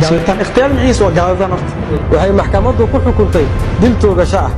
كان اختيار معيس وجاوبتان أرت وهي محكمة ذو كل حكم طيب. دلتو بشاء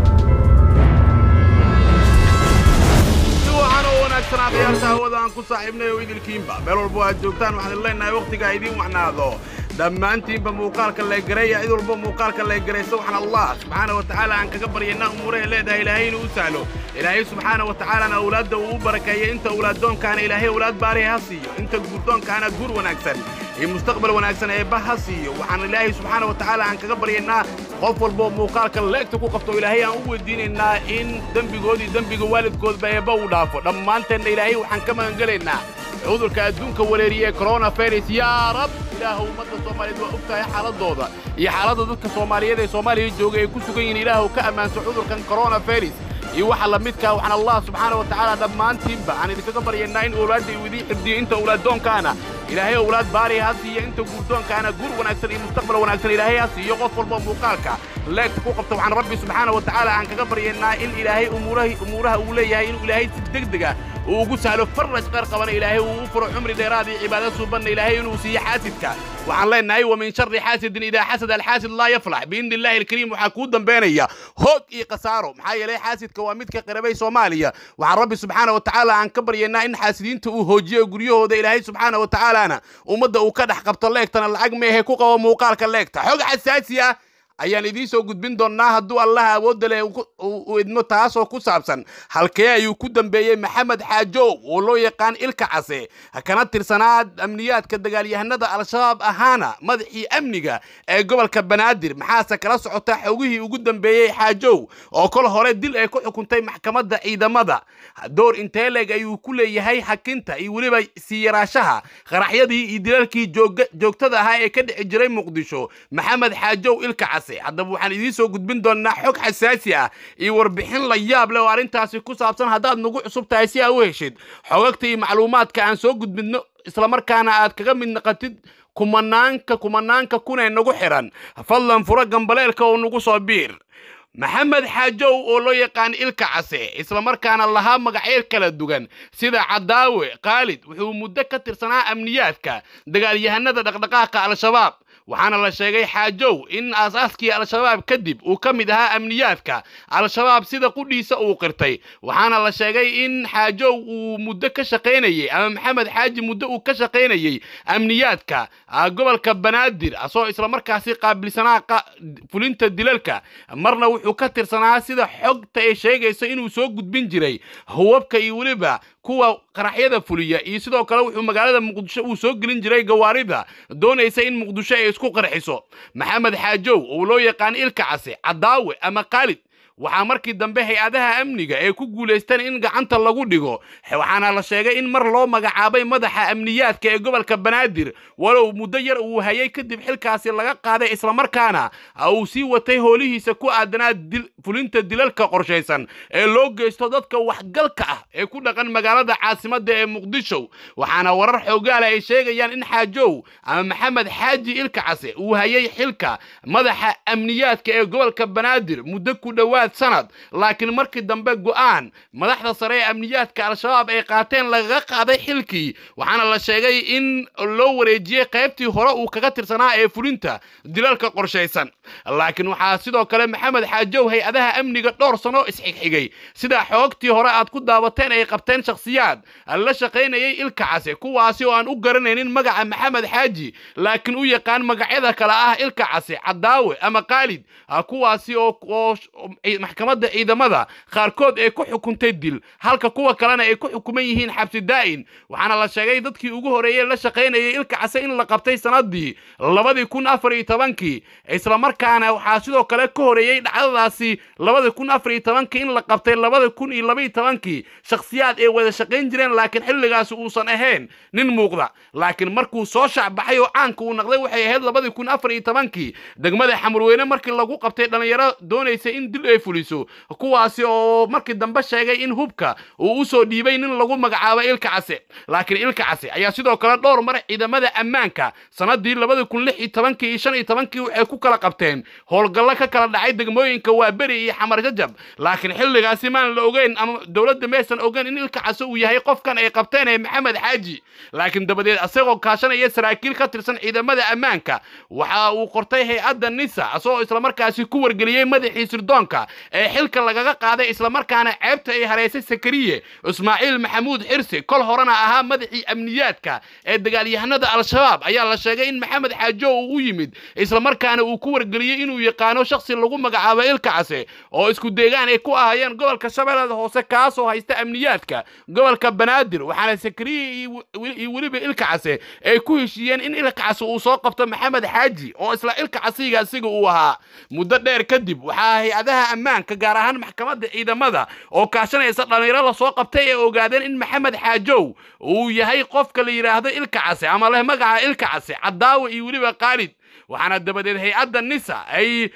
لما أنتي بموقارك اللي جري يا إدرب بموقارك اللي جري سبحان الله سبحانه وتعالى عن كبر ينام مره لا ده إلهي نوساله إلهي سبحانه وتعالى أنا أولاد وبركة أنت أولاد دون كان إلهي أولاد باري هسي أنت جبر دون كان جبر ونكسر iyo mustaqbal wanaagsan eebba ha siiyo waxaan ilaahay subxaana wa tacaala aan kaga baryaynaa qof walboo muuqaalka leegta ku qabto ilaahay aan u weydiinaynaa in dembigoodii dembiga waalidkoodba eebba uu dhaafo. Dhammaanteenna ilaahay waxaan ka magangelaynaa cudurka adduunka wareeriye coronavirus. Yaa rab ilaahu ummadda soomaaliyeed waa og tahay xaaladooda iyo xaaladda dadka soomaaliyeed ee soomaaliya jooga ay ku sugan yihiin. Ilaahu ka ammaanso cudurkan coronavirus. Iyo waxa la midkaa waxaan allah subxaana wa tacaala dhammaantiinba aan idinkaga baryaynaa in awlaadda uu idiin xifdiyo inta awlaaddoonkaana إلهي أولاد باري هاسي أنت قلتون كأنا قول ونأكسن إيه مستقبل ونأكسن إلهي هاسي يغفر الله مقالك لك تقوقف طبعا ربي سبحانه وتعالى عنك قبر ينا إن إلهي أموره أموره أولي يا إن إلهي تدق دقا وقسالو فرش قرقبان إلهي وفر عمري ديرادي عبادة سوبان إلهي نوسي حاسدك waxaan leenahay wa min sharri xaasidin idaa xasada alxaasid laa yaflax. Biidni illaahi alkariim waxaa kuu dambaynaya hoog iyo khasaaro. Maxaa yeelay xaasidka waa midka qirabay soomaaliya. Waxaan rabbi subxaana wa tacaala aan ka baryaynaa in xaasidiinta uu hoojiyo guryahooda ilaahay subxaana wa tacaalana ummadda uu ka dhex qabto leegtana lacag meehe ku qabo muuqaalka leegta. Xog xasaasi ah ayaan idiin soo gudbin doonnaa hadduu allaha awoodda leh uu idmo taasoo ku saabsan. Halkee ayuu ku dambeeyey maxamed xaajow oo loo yaqaan ilka case. Kana tirsanaa amniyaadka dagaalyahanada al-shabaab ahaana madaxii amniga ee gobolka banaadir. Maxaase kala socota xogihii ugu dambeeyey xaajow oo kol hore dil ay ku xukuntay maxkamadda ciidamada. Door inteeleg ayuu ku leeyahay xakinta iyo weliba sii yaraashaha qaraxyadii iyo dilalkii joogtada ahaa ee ka dhici jiray muqdisho. Maxamed xaajow ilka case haddaba waxaan idiin soo gudbin doonnaa xog xasaasi ah iyo warbixin la yaab leh oo arrintaasi ku saabsan haddaad nagu cusub tahay si aa u heshid xogagta iyo macluumaadka aan soo gudbidno islamarkaana aad kaga mid naqatid kumanaanka kumanaanka kunee nagu xihan fadlan furo gambaleelka oo nagu soo biir. Maxamed xaajow oo loo yaqaan ilka case islamarkaana lahaa magacyo kala duwan sida cadaawe khaalid wuxuu muddo ka tirsanaa amniyaadka dagaalyahanada dhaqdhaqaaqa al-shabaab waxaana la sheegay xaajow in aasaaskii al-shabaab kadib uu ka mid ahaa amniyaadka al-shabaab sida qudhiisa uu qirtay. Waxaana la sheegay in xaajow uu muddo ka shaqaynayey ama maxamed xaaji muddo uu ka shaqaynayey amniyaadka. Gobolka banaadir asoo islamarkaasi qaabilsanaa fulinta dilalka marna wuxuu ka tirsanaa sida xogta ay sheegayso inuu soo gudbin jiray. Hubabka iyo weliba kuwa qaraxyada fuliya iyo sidoo kale wuxuu magaalada muqdisho uu soo gelin jiray gawaarida doonaysa in muqdisho ay isku qarxiso maxamed xaajow oo loo yaqaan ilka case cadaawe ama khaalid waxaa markii dambe hay'adaha amniga ee ku guulaysteen in gacanta lagu dhigo. Waxaana la sheegay in mar loo magacaabay madaxa amniyaadka ee gobolka banaadir. Walow muddo yar uu hayay kadib xilkaasi laga qaaday islamarkaana uu sii watay hoolihiisa ku aadanaa fulinta dilalka qorshaysan ee loo geysto dadka waxgalka ah ee ku dhaqan magaalada caasimadda ee muqdisho. Waxaana warar xoogaala ay sheegayaan in xaajow ama maxamed xaaji ilka case uu hayay xilka madaxa amniyaadka ee gobolka banaadir muddo ku dhowaad sanad laakiin markii dambe go'aan madaxda sare ee amniyaadka al-shabaab ay qaateen lagaga qaaday xilkii waxaana la sheegay in loo wareejiyey qaybtii hore uu kaga tirsanaa ee fulinta dilalka qorshaysan. Laakiin waxaa sidoo kale maxamed xaajow hay'adaha amniga dhowr sano isxigxigay sida xoogtii hore aad ku daawateen ay qabteen shakhsiyaad la shaqaynayay ilka case kuwaasi oo aan u garanaynin magaca maxamed xaaji laakiin u yaqaan magacyada kale ah ilka case cadaawe ama khaalid kuwaasi oo maxkamadda ciidamada qaarkood ay ku xukuntay dil halka kuwa kalena ay ku xukuman yihiin xabsi daa'in waxaana la sheegay dadkii ugu horeeyey la shaqaynayay ilka case in la qabtay sanadii labadii kun afar iyo tobankii. Islamarkaana waxaa sidoo kale ka horeeyey dhacdadaasi labadii kun afar iyo tobankii in la qabtay labada kun iyo labaiyo tobankii. Shakhsiyaad ay wada shaqayn jireen laakiin xilligaasi uusan ahayn nin muuqda. Laakiin markuu soo shacbaxay oo caanka uu naqday waxay ahayd labadii kun afar iyo tobankii. Degmada xamurweyne markii lagu qabtay dhallinyaro doonaysa in dil ay fuliso. Kuwaasi oo markii dambe sheegay in hubka uu u soo dhiibay nin lagu magacaabo ilka case laakiin ilka case ayaa sidoo kale dhowr mar ciidamada ammaanka. Sanadii labada kun lix iyo tobankii iyo shan iyo tobankii waxay ku kala qabteen. Howlgallo ka kala dhacay degmooyinka waaberi iyo xamar jajab. Laakiin xilligaasi maan la ogeyn ama dowladda maysan ogeyn in ilka case uu yahay qofkan ay qabteen ee maxamed xaaji. Laakiin dabadeed asagoo kaashanaya saraakiil ka tirsan ciidamada ammaanka waxa uu qortay hay'adda nisa asagoo islamarkaasi ku wargeliyey madaxii sirdoonka ee xilka lagaga qaaday islamarkaana ceebta ay hareysay sakariye ismaaciil maxamuud xirsi kol horena ahaa madaxii amniyaadka ee dagaalyahanada al-shabaab. Ayaa la sheegay in maxamed xaajo uu u yimid islamarkaana uu ku wargeliyey inuu yaqaano shakhsi lagu magacaabo ilka case oo isku deegaan ay ku ahayeen gobolka shabeellada hoose kaasoo haysta amniyaadka gobolka banaadir. Waxaana sakariye iyo weliba ilka case ay ku heshiiyeen in ilka case uu soo qabto maxamed xaaji oo isla ilka casiga asiga uu ahaa. Muddo dheer kadib waxaa hay'adaha ammaanka gaar ahaan maxkamadda ciidamada oo kaashanaysa dhallinyaro la soo qabtay ee ogaadeen in maxamed xaajow uu yahay qofka la yidhaahdo ilka case ama leh magaca ilka case cadaawa iyo weliba qaalid waxaana dabadeed hay'adda nisa ay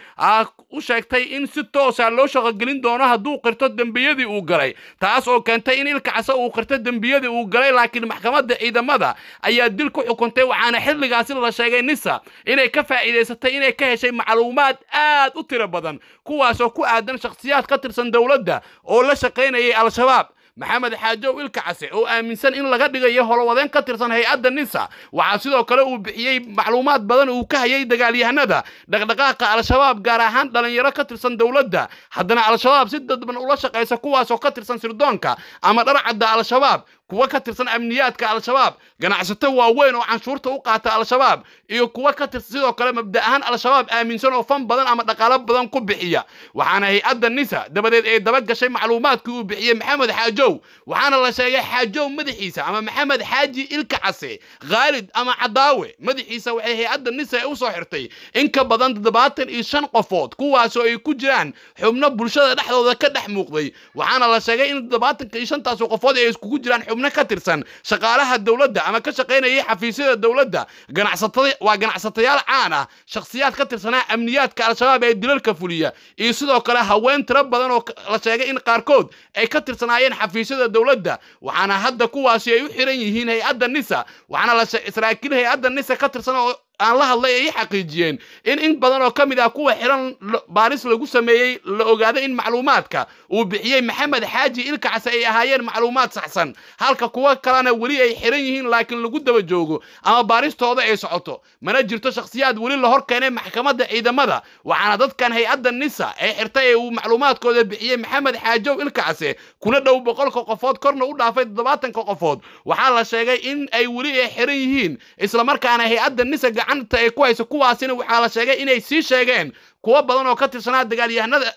u sheegtay in si toosa loo shaqogelin doono hadduu qirto dembiyadii uu galay taas oo keentay in ilka case uu qirto dembiyadii uu galay laakiin maxkamadda ciidamada ayaa dil ku xukuntay waxaana xilligaasi la sheegay nisa inay ka faa'iidaysatay inay ka heshay macluumaad aad u tiro badan kuwaasoo ku aadan shakhsiyaad ka tirsan dowladda oo la shaqaynayay al-shabaab maxamed xaajow ilka case oo aaminsan in laga dhigayo holowadeen ka tirsan hay'adda nisa. Waxaa sidoo kale uu bixiyey macluumaad badan uu ka hayay dagaalyahanada dhaqdhaqaaqa al-shabaab gaar ahaan dhalinyaro ka tirsan dowladda. Haddana al-shabaab si dadban ula shaqaysa kuwaasoo ka tirsan sirdoonka ama dharcadda al-shabaab kuwa ka tirsan amniyaadka al-shabaab ganacsato waaweyn oo canshuurta u qaata al-shabaab iyo kuwa ka tirsan sidoo kale mabda ahaan al-shabaab aaminsan oo fan badan ama dhaqaalo badan ku bixiya. Waxaana hay'adda nisa dabadeed ay daba gashay macluumaadkii uu bixiyey maxamed xaajow waxaana la sheegay xaajow madaxiisa ama maxamed xaaji ilka case khaalid ama cadaawe. Madaxiisa waxay hay'adda nisa u soo xirtay in ka badan toddobaatan iyo shan qofood kuwaasoo ay ku jiraan xubno bulshada dhexdooda ka dhex muuqday. Waxaana la sheegay in toddobaatanka iyo shantaas qofood ay iskugu jiraan xubno ka tirsan shaqaalaha dowladda ama ka shaqaynayay xafiisyada dowladda waa ganacsatayaal caan ah. Shakhsiyaad ka tirsanaa amniyaadka al-shabaab ee dilalka fuliya. Iyo sidoo kale haween tiro badan oo la sheegay in qaarkood ay ka tirsanaayeen xafiisyada dowladda. Waxaana hadda kuwaasi ay u xiran yihiin hay'adda nisa waxaana saraakiil hay'adda nisa ka tirsan aan la hadlay ay xaqiijiyeen. In in badan oo ka mid ah kuwa xiran baaris lagu sameeyey la ogaado in macluumaadka uu bixiyey maxamed xaaji ilka case ay ahaayeen macluumaad saxsan. Halka kuwa kalena weli ay xiran yihiin laakiin lagu daba joogo ama baaristooda ay socoto. Mana jirto shakhsiyaad weli la hor keenay maxkamadda ciidamada waxaana dadkan hay'adda nisa ee xirtay ee uu macluumaadkooda bixiyey maxamed xaajow ilka case kuna dhow boqolka qofood korna u dhaafay toddobaatanka qofood waxaa la sheegay in ay weli ay xiran yihiin islamarkaana hay'adda nisa gacanta ay ku hayso kuwaasina waxaa la sheegay inay sii sheegeen kuwo badan oo ka tirsanaa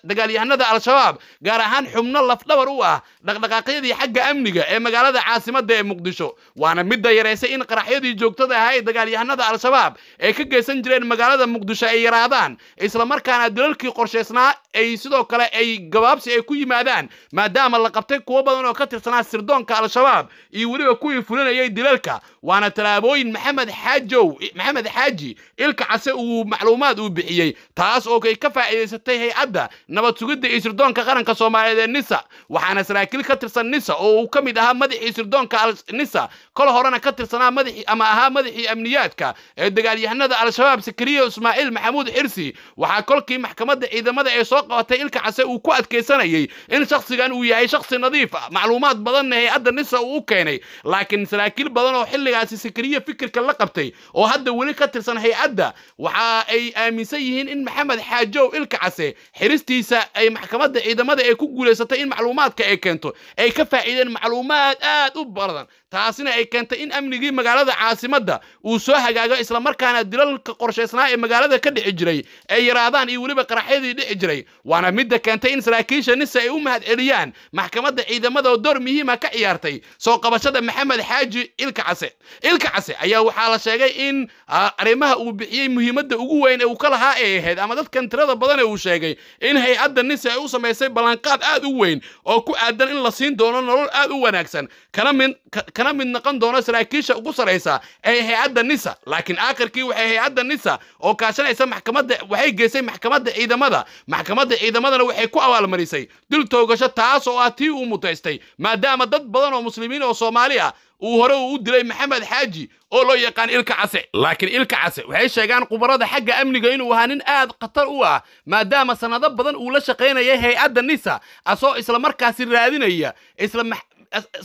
dagaalyahanada al-shabaab gaar ahaan xubno lafdhabar u ah dhaqdhaqaaqyadii xagga amniga ee magaalada caasimadda ee muqdisho. Waana midda yaraysay in qaraxyadii joogtada ahaa ee dagaalyahanada al-shabaab ay ka geysan jireen magaalada muqdisho ay yaraadaan islamarkaana dalalkii qorshaysnaa ay sidoo kale ay gabaabsi ay ku yimaadaan maadaama la qabtay kuwo badan oo ka tirsanaa sirdoonka al-shabaab iyo weliba kuwii fulinayay dilalka. Waana tallaabooyin maxamed xaajow maxamed xaaji ilka case uu macluumaad uu bixiyey taas oo ay ka faa'iidaysatay hay'adda nabad sugidda iyo sirdoonka qaranka soomaaliyeed ee nisa waxaana saraakiil ka tirsan nisa oo uu ka mid ahaa madaxii sirdoonka nisa. Kol horena ka tirsanaa madaxii ama ahaa madaxii amniyaadka ee dagaalyahanada al-shabaab sakariya ismaaciil maxamuud xirsi. Waxaa kolkii maxkamadda ciidamada ee soo qabatay ilka case uu ku adkaysanayay in shakhsigan uu yahay shakhsi nadiif ah. Macluumaad badanna hay'adda nisa uu u keenay laakiin saraakiil badan oo xilligaasi sakariya fikirka la qabtay oo hadda weli ka tirsan hay'adda waxa ay aaminsan yihiin in maxamed xaajow ilka case xiristiisa ay maxkamadda ciidamada ay ku guulaysatay in macluumaadka ay keento ay ka faa'iideen macluumaad aad u badan taasina ay keentay in amnigii magaalada caasimadda uu soo hagaago islamarkaana dilalka qorshaysnaa ee magaalada ka dhici jiray ay yaraadaan iyo weliba qaraxyadii dhici jiray. Waana midda keentay in saraakiisha nisa ay u mahad celiyaan maxkamadda ciidamada oo door muhiima ka ciyaartay soo qabashada maxamed xaaji ilka case. Ilka case ayaa waxaa la sheegay in arrimaha uu bixiyey muhiimadda ugu weyn ee uu ka lahaa ay ahayd ama dadkan tirada badan ee uu sheegay in hay'adda nisa ay u samaysay ballanqaad aad u weyn oo ku aadan in la siin doono nolol aad u wanaagsan. Kana mid kana mid noqon doono saraakiisha ugu saraysa ee hay'adda nisa. Laakiin aakhirkii waxay hay'adda nisa oo kaashanaysa maxkamadda waxay geysay maxkamadda ciidamada. Maxkamadda ciidamadana waxay ku abaalmarisay dil toogasho taas oo ah tii uu mutaystay. Maadaama dad badan oo muslimiin oo soomaali ah uu hore uu u dilay maxamed xaaji oo loo yaqaan ilka case. Laakiin ilka case waxay sheegaan khubarada xagga amniga inuu ahaa nin aad khatar u ah maadaama sannado badan uu la shaqaynaya hay'adda nisa asoo isla markaasi raadinaya isla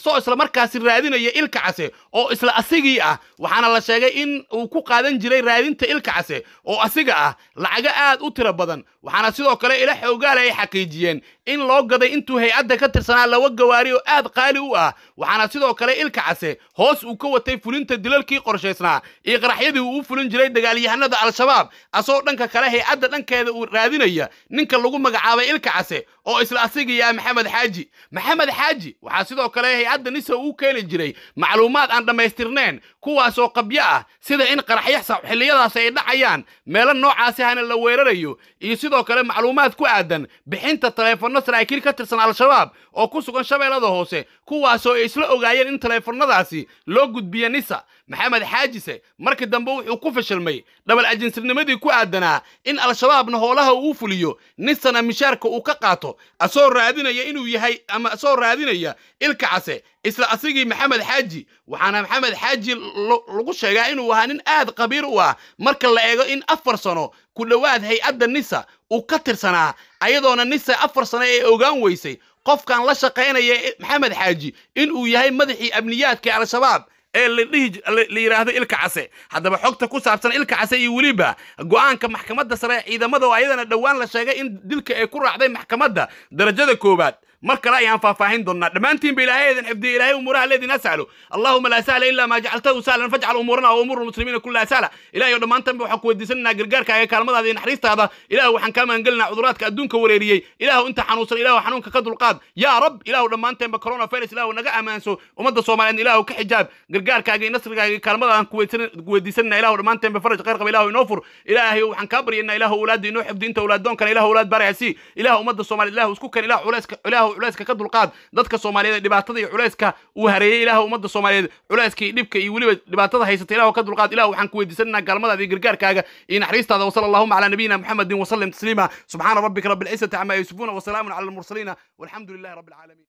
soo isla markaasi raadinaya ilka case oo isla asigii ah waxaana la sheegay in uu ku qaadan jiray raadinta ilka case oo asiga ah lacago aad u tiro badan. Waxaana sidoo kale ila xoogaale ay xaqiijiyeen in loo gaday intuu hay'adda ka tirsanaa laba gawaari oo aad qaali u ah. Waxaana sidoo kale ilka case hoos uu ka watay fulinta dilalkii qorshaysnaa iyo qaraxyadii uu u fulin jiray dagaalyahanada al-shabaab asoo dhanka kale hay'adda dhankeeda uu raadinaya ninka lagu magacaabay ilka case oo isla asigii ah maxamed xaaji. Maxamed xaaji waxaa sidoo kale hay'adda nisa uu keeni jiray macluumaad aan dhammaystirnayn kuwaasoo qabyo ah sida in qaraxyo xilliyadaas ay dhacayaan meelo noocaasi hana la weerarayo iyo sidoo kale macluumaad ku aadan bixinta taleefanno saraakiil ka tirsan al-shabaab oo ku sugan shabeellada hoose kuwaasoo ay isla ogaayeen in taleefannadaasi loo gudbiyo nisa maxamed xaajise markii dambe wuxuu ku fashilmay dhabal ajinsirnimadii ku aadanaa in al-shabaabna hoolaha uu fuliyo nisana mishaarka uu ka qaato asoo raadinaya inuu yahay ama asoo raadinaya ilka case isla asigii maxamed xaaji. Waxaana maxamed xaaji lagu sheegaa inuu ahaa nin aad qabiir u ah marka la eego in afar sano ku dhowaad hay'adda nisa uu ka tirsanaa ayadoona nisa afar sano ee ogaan weysay. Qofkan la shaqaynaya maxamed xaaji inuu yahay madaxii amniyaadka al-shabaab ee la yidhaahdo ilka case. Haddaba xogta ku saabsan ilka case iyo weliba go'aanka maxkamadda sare ciidamada oo ayadana dhowaan la sheegay in dilka ay ku raacday maxkamadda. Darajada koowaad mar kale ayaan faahfaahin doonnaa. Dhammaantiinba ilaahay idin xifdiya ilaahay umuuraha leedin as'alu allahuma laa sahla ilaa maa jacaltahu sahlan fajcal umuurana wa umuura almuslimiina kullaha sahla. Ilahay oo dhammaantanba waxaan ku weydiisanaynaa gargaarkaaga kaalmadaada iyo naxariistaada. Ilaah waxaan kaa magangelinaa cuduraadka adduunka wareeriyey. Ilaahu inta xanuunsan ilaahu xanuunka ka dulqaad. Yaa rab ilaahu dhammaanteenba coronavirus ilaahu naga ammaanso ummadda soomaaliyeed ilaahu ka xijaab. Gargaarkaaga iyo nasrigaaga iyo ku weydiisanayna ilaahu dhammaanteenba faraj khayr qaba. Ilaahu inoo fur. Ilaahay waxaan kaa baryaynaa ilaahu awlaadda inoo xifdi inta awlaaddoonkana ilaahu awlaad baraya ilaahu ummadda soomaaliyeed ilaahu isku ken ilaahu culayska ilaahu culayska ka dulqaad dadka soomaaliyeed ee dhibaatada iyo culayska uu hareeyey ilaahu ummadda soomaaliyeed. Culayska iyo dhibka iyo weliba dhibaatada haysata ilaahu ka dulqaad ilaahu waxaan ku weydiisanaynaa gaalmadaada iyo gargaarkaaga. Iyo naxariistaada wasala allahuma calaa nabiyina muxamedin wasallim tasliima. Subxaana rabbika rabbi alcizati camaa yasifuuna wasalaamun cala almursaliina. Walxamdu lilahi rabbi